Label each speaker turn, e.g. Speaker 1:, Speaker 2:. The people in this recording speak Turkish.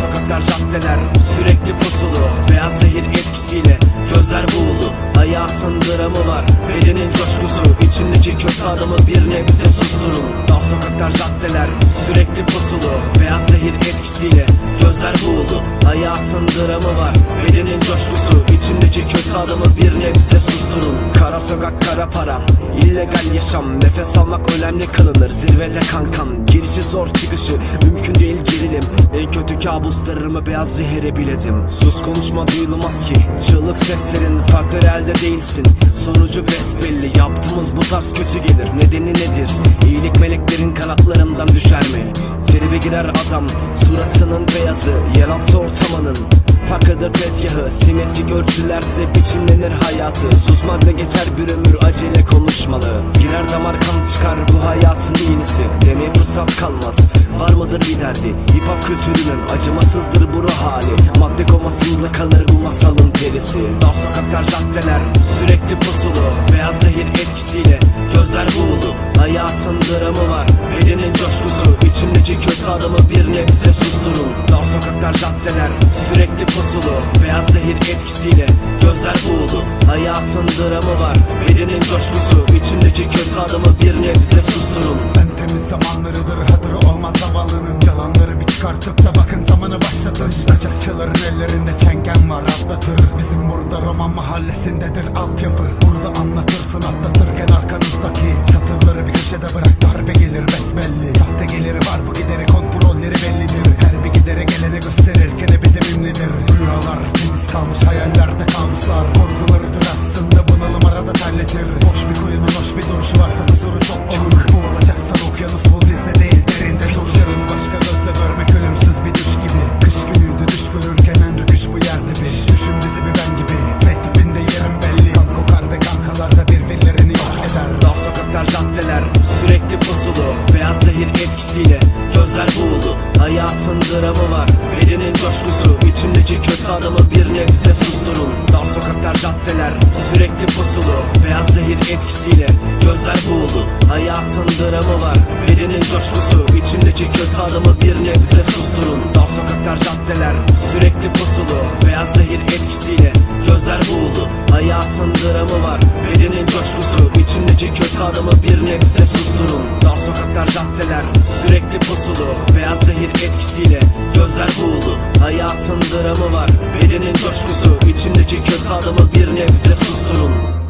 Speaker 1: sokaklar caddeler Sürekli pusulu. Beyaz zehir etkisiyle Gözler buğulu. Hayatın dramı var Bedenin coşkusu. İçimdeki kötü adamı bir nebze susturun. Dar sokaklar caddeler Sürekli pusulu. Beyaz zehir etkisiyle Gözler buğulu. Hayatın dramı var Bedenin coşkusu. İçimdeki kötü adamı bir nebze susturun. Kara sokak kara para illegal yaşam. Nefes almak önemli kılınır. Zirvede kankan Girişi zor çıkışı Mümkün değil gerilim En kötü kabuslarımı beyaz zehire biledim Sus konuşma duyulmaz ki Çığlık seslerin farklı elde değilsin Sonucu besbelli Yaptığımız bu tarz kötü gelir Nedeni nedir? İyilik meleklerin kanatlarından düşer mi? Tribe girer adam Suratının beyazı Yeraltı ortamının Fakıdır tezgahı Simetrik ölçülerde biçimlenir hayatı. Susmakla geçer bir ömür acele konuşmalı. Girer damar kan çıkar bu hayatın iğnesi. Demeye fırsat kalmaz Var mıdır bir derdi? Hip hop kültürünün acımasızdır bu ruh hali. Madde komasında kalır bu masalın perisi. Dar sokaklar caddeler sürekli pusulu. Beyaz zehir etkisiyle gözler buğulu. Hayatın dramı var bedenin coşkusu. İçimdeki kötü adamı bir nebze susturun. Dar sokaklar caddeler sürekli pusulu. Beyaz zehir etkisiyle gözler buğulu Hayatın dramı var bedenin coşkusu. İçimdeki kötü adamı bir nebze susturun.
Speaker 2: En temiz zamanlarıdır hatırı olmaz zavallının Yalanları bir çıkartıp da bakın zamanı başlatın. Kaçakçıların ellerinde çengen var atlatır. Bizim burada roman mahallesindedir Şu varsa
Speaker 1: caddeler sürekli pusulu Beyaz zehir etkisiyle gözler buğulu. Hayatın dramı var bedenin coşkusu. İçimdeki kötü adamı bir nebze susturun. Dar sokaklar caddeler sürekli pusulu Beyaz zehir etkisiyle gözler buğulu. Hayatın dramı var bedenin coşkusu. İçimdeki kötü adamı bir nebze susturun. Dar sokaklar caddeler sürekli pusulu Beyaz zehir etkisiyle adamı bir nebze susturun. Dar sokaklar caddeler sürekli pusulu. Beyaz zehir etkisiyle gözler buğulu. Hayatın dramı var bedenin coşkusu. İçimdeki kötü adamı bir nebze susturun